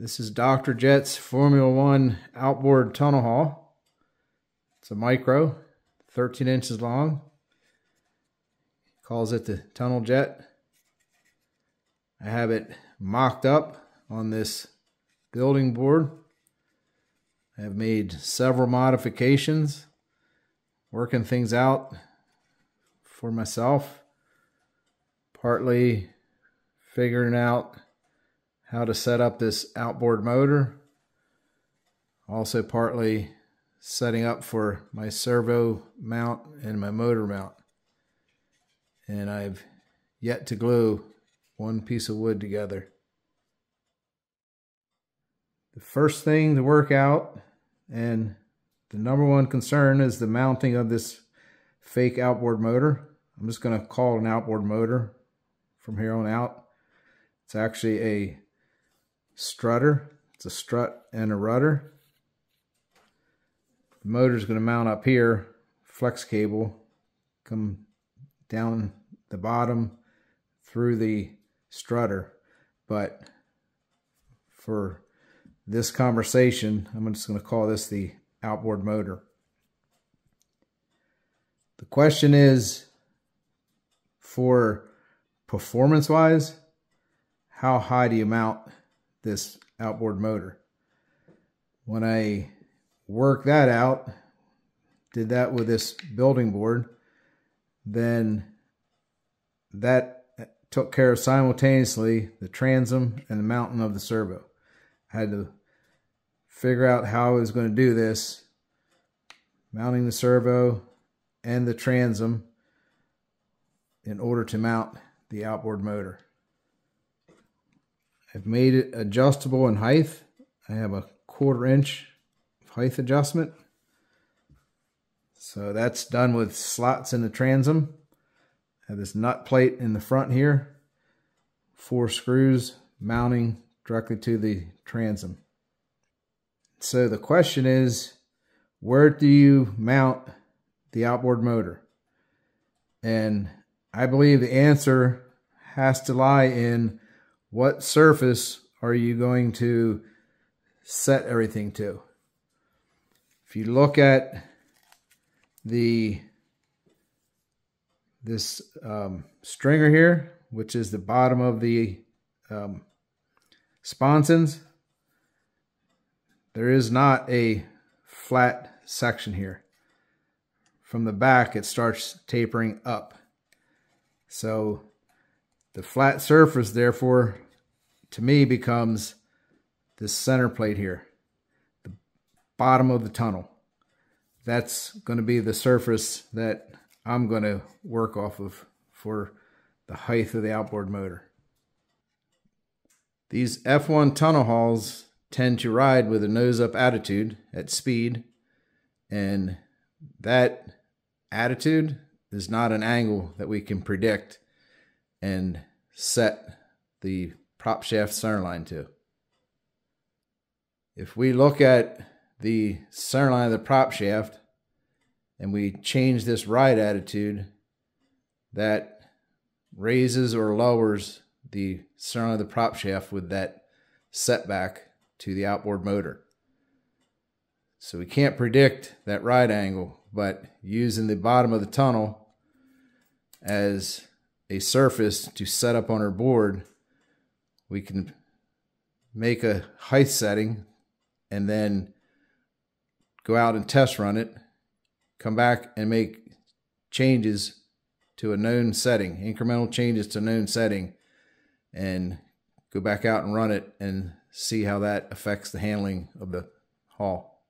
This is Dr. Jet's Formula One outboard tunnel hull. It's a micro, 13 inches long. Calls it the Tunnel Jet. I have it mocked up on this building board. I have made several modifications, working things out for myself, partly figuring out how to set up this outboard motor. Also partly setting up for my servo mount and my motor mount. And I've yet to glue one piece of wood together. The first thing to work out and the number one concern is the mounting of this fake outboard motor. I'm just going to call it an outboard motor from here on out. It's actually a strutter. It's a strut and a rudder. The motor is going to mount up here, flex cable, come down the bottom through the strutter. But for this conversation, I'm just going to call this the outboard motor. The question is, for performance-wise, how high do you mount this outboard motor. When I worked that out, did that with this building board, then that took care of simultaneously the transom and the mounting of the servo. I had to figure out how I was going to do this, mounting the servo and the transom in order to mount the outboard motor. I've made it adjustable in height. I have a quarter inch height adjustment. So that's done with slots in the transom. I have this nut plate in the front here. Four screws mounting directly to the transom. So the question is, where do you mount the outboard motor? And I believe the answer has to lie in what surface are you going to set everything to? If you look at the this um, stringer here, which is the bottom of the um, sponsons, there is not a flat section here. From the back, it starts tapering up. So the flat surface, therefore, to me becomes this center plate here, the bottom of the tunnel. That's going to be the surface that I'm going to work off of for the height of the outboard motor. These F1 tunnel hulls tend to ride with a nose up attitude at speed, and that attitude is not an angle that we can predict and set the prop shaft centerline to. If we look at the centerline of the prop shaft and we change this ride attitude, that raises or lowers the centerline of the prop shaft with that setback to the outboard motor. So we can't predict that ride angle, but using the bottom of the tunnel as a surface to set up on our board, we can make a height setting and then go out and test run it, come back and make changes to a known setting, incremental changes to known setting, and go back out and run it and see how that affects the handling of the hull.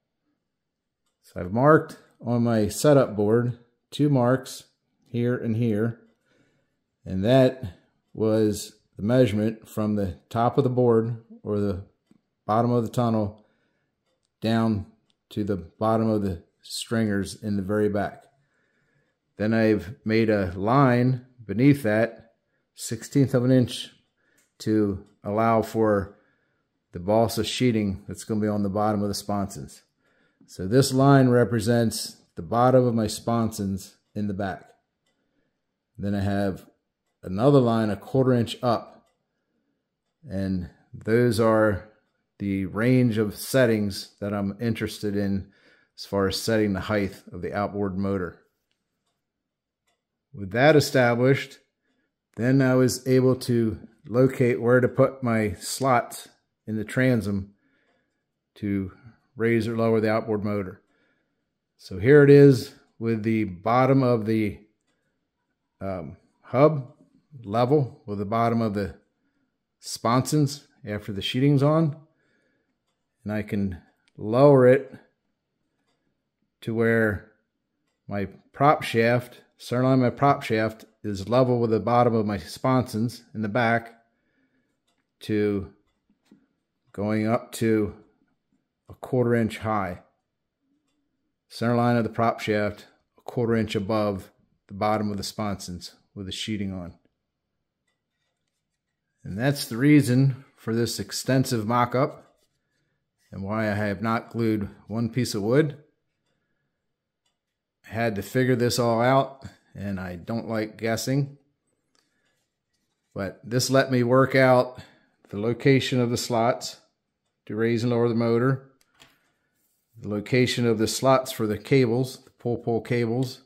So I've marked on my setup board two marks here and here and that was the measurement from the top of the board or the bottom of the tunnel down to the bottom of the stringers in the very back. Then I've made a line beneath that, 16th of an inch, to allow for the balsa sheeting that's going to be on the bottom of the sponsons. So this line represents the bottom of my sponsons in the back. Then I have another line a quarter inch up. And those are the range of settings that I'm interested in as far as setting the height of the outboard motor. With that established, then I was able to locate where to put my slots in the transom to raise or lower the outboard motor. So here it is with the bottom of the um, hub level with the bottom of the sponsons after the sheeting's on. And I can lower it to where my prop shaft, centerline my prop shaft is level with the bottom of my sponsons in the back to going up to a quarter inch high. Center line of the prop shaft, a quarter inch above the bottom of the sponsons with the sheeting on. And that's the reason for this extensive mock-up and why I have not glued one piece of wood. I had to figure this all out and I don't like guessing. But this let me work out the location of the slots to raise and lower the motor, the location of the slots for the cables, the pull-pull cables.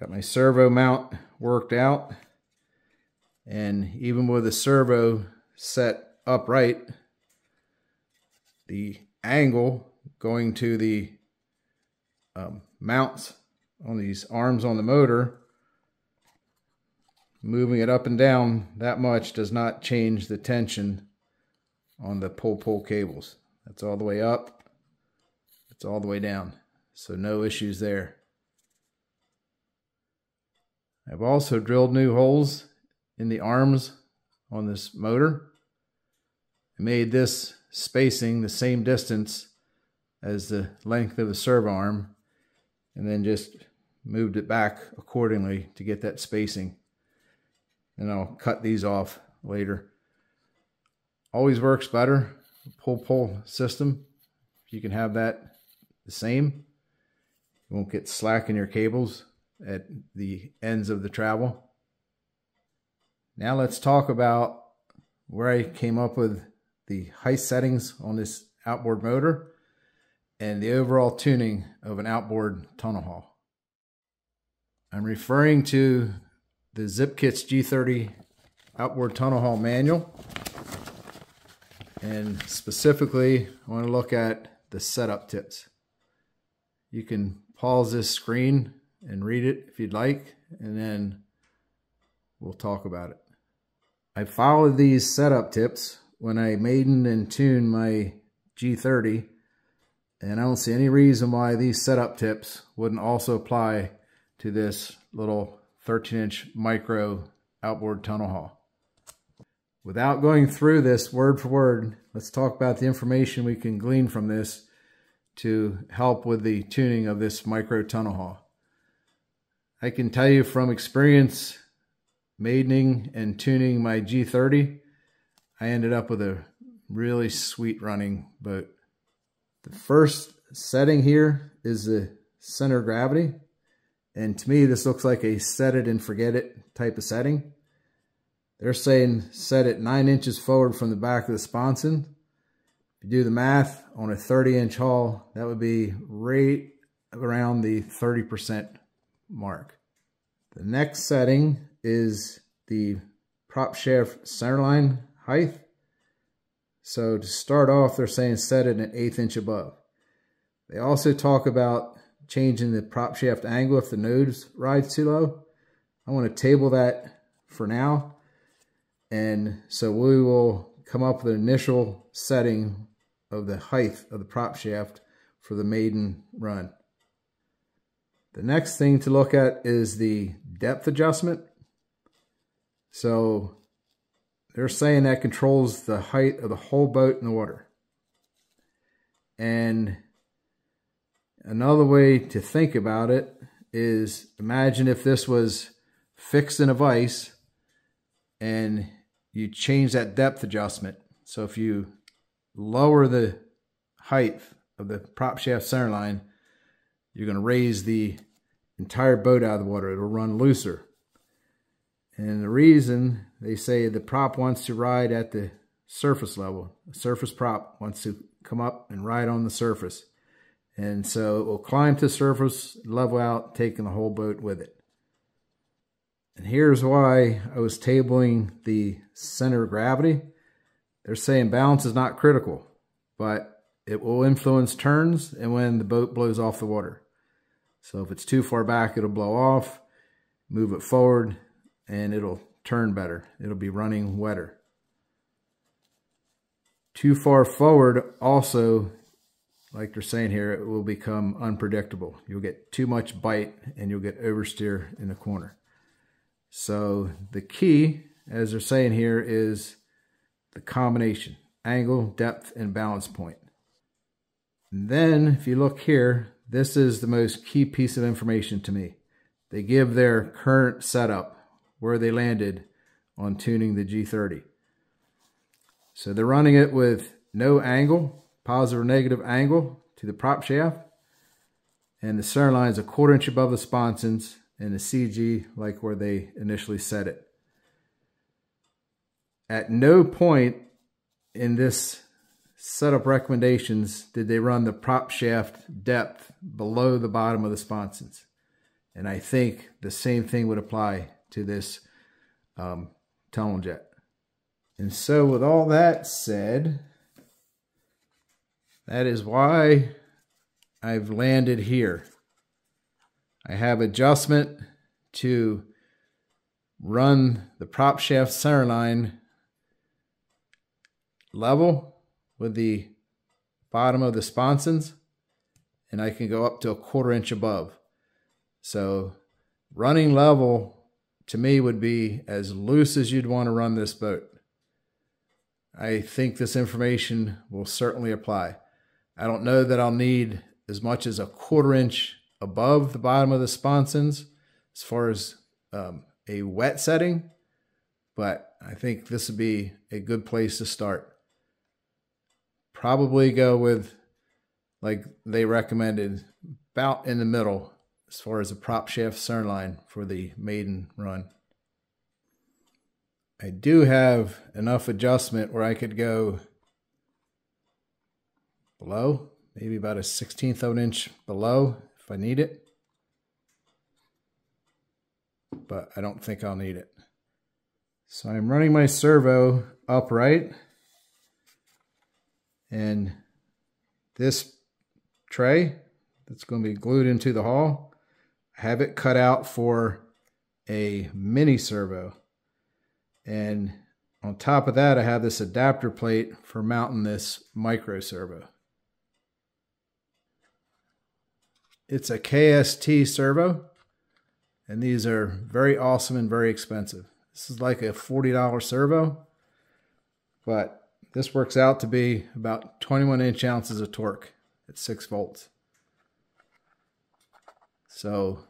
Got my servo mount worked out. And even with the servo set upright, the angle going to the um, mounts on these arms on the motor, moving it up and down that much does not change the tension on the pull-pull cables. That's all the way up. It's all the way down. So no issues there. I've also drilled new holes in the arms on this motor. I made this spacing the same distance as the length of the servo arm and then just moved it back accordingly to get that spacing. And I'll cut these off later. Always works better, pull-pull system. If you can have that the same, you won't get slack in your cables at the ends of the travel. Now let's talk about where I came up with the height settings on this outboard motor and the overall tuning of an outboard tunnel hull. I'm referring to the Zip Kits G30 outboard tunnel hull manual. And specifically, I want to look at the setup tips. You can pause this screen and read it if you'd like, and then we'll talk about it. I followed these setup tips when I maiden and tuned my G30, and I don't see any reason why these setup tips wouldn't also apply to this little 13 inch micro outboard tunnel hull. Without going through this word for word, let's talk about the information we can glean from this to help with the tuning of this micro tunnel hull. I can tell you from experience maidening and tuning my G30, I ended up with a really sweet running boat. The first setting here is the center of gravity. And to me, this looks like a set it and forget it type of setting. They're saying set it nine inches forward from the back of the sponson. If you do the math on a 30 inch hull, that would be right around the 30% mark. The next setting is the prop shaft centerline height. So to start off, they're saying set it an eighth inch above. They also talk about changing the prop shaft angle if the nose rides too low. I want to table that for now. And so we will come up with an initial setting of the height of the prop shaft for the maiden run. The next thing to look at is the depth adjustment. So they're saying that controls the height of the whole boat in the water. And another way to think about it is imagine if this was fixed in a vise and you change that depth adjustment. So if you lower the height of the prop shaft center line, you're going to raise the entire boat out of the water. It'll run looser. And the reason they say the prop wants to ride at the surface level. The surface prop wants to come up and ride on the surface. And so it will climb to surface, level out, taking the whole boat with it. And here's why I was tabling the center of gravity. They're saying balance is not critical, but it will influence turns and when the boat blows off the water. So if it's too far back, it'll blow off, move it forward, and it'll turn better. It'll be running wetter. Too far forward also like they're saying here, it will become unpredictable. You'll get too much bite and you'll get oversteer in the corner. So the key, as they're saying here, is the combination, angle, depth, and balance point. And then if you look here, this is the most key piece of information to me. They give their current setup, where they landed on tuning the G30. So they're running it with no angle, positive or negative angle to the prop shaft. And the center line is a quarter inch above the sponsons and the CG like where they initially set it. At no point in this setup recommendations did they run the prop shaft depth below the bottom of the sponsons. And I think the same thing would apply to this um, tunnel jet. And so with all that said, that is why I've landed here. I have adjustment to run the prop shaft centerline level with the bottom of the sponsons and I can go up to a quarter inch above. So running level to me would be as loose as you'd want to run this boat. I think this information will certainly apply. I don't know that I'll need as much as a quarter inch above the bottom of the sponsons as far as um, a wet setting, but I think this would be a good place to start. Probably go with, like they recommended, about in the middle as far as the prop shaft center line for the maiden run. I do have enough adjustment where I could go below, maybe about a 16th of an inch below if I need it. But I don't think I'll need it. So I'm running my servo upright. And this tray that's going to be glued into the hull, have it cut out for a mini servo. And on top of that, I have this adapter plate for mounting this micro servo. It's a KST servo, and these are very awesome and very expensive. This is like a $40 servo, but this works out to be about 21 inch ounces of torque at 6 volts. So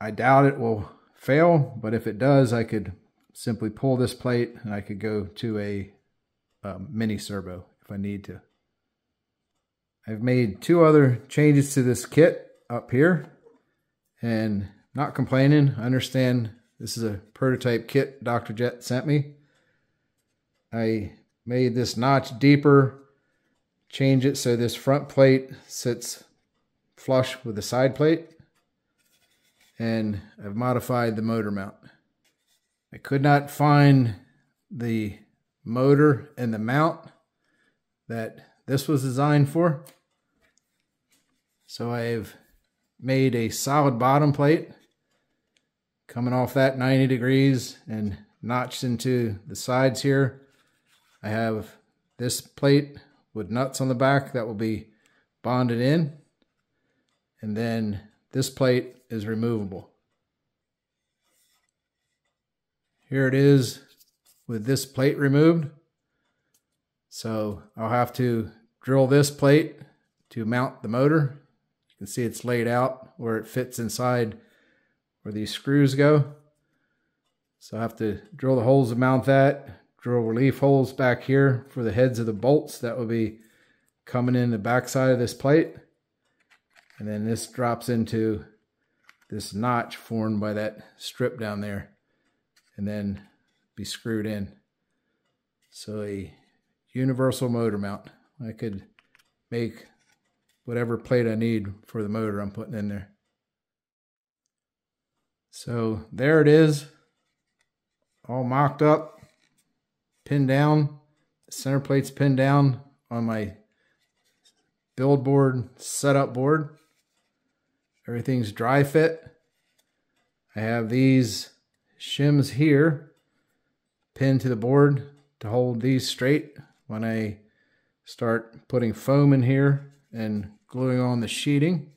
I doubt it will fail, but if it does, I could simply pull this plate and I could go to a um, mini servo if I need to. I've made two other changes to this kit up here and not complaining. I understand this is a prototype kit Dr. Jet sent me. I made this notch deeper, change it so this front plate sits flush with the side plate, and I've modified the motor mount. I could not find the motor and the mount that this was designed for. So I've made a solid bottom plate coming off that 90 degrees and notched into the sides here. I have this plate with nuts on the back that will be bonded in. And then this plate is removable. Here it is with this plate removed. So I'll have to drill this plate to mount the motor. You can see it's laid out where it fits inside where these screws go. So I have to drill the holes to mount that, drill relief holes back here for the heads of the bolts that will be coming in the backside of this plate. And then this drops into this notch formed by that strip down there and then be screwed in. So a universal motor mount. I could make whatever plate I need for the motor I'm putting in there. So there it is, all mocked up, pinned down. The center plate's pinned down on my build board setup board. Everything's dry fit. I have these shims here pinned to the board to hold these straight when I start putting foam in here and gluing on the sheeting.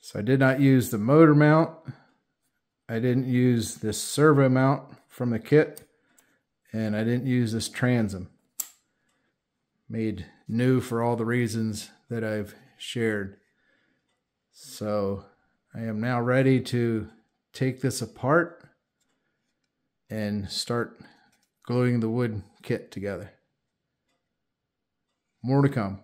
So I did not use the motor mount. I didn't use this servo mount from the kit. And I didn't use this transom. Made new for all the reasons that I've shared. So I am now ready to take this apart and start gluing the wood kit together. More to come.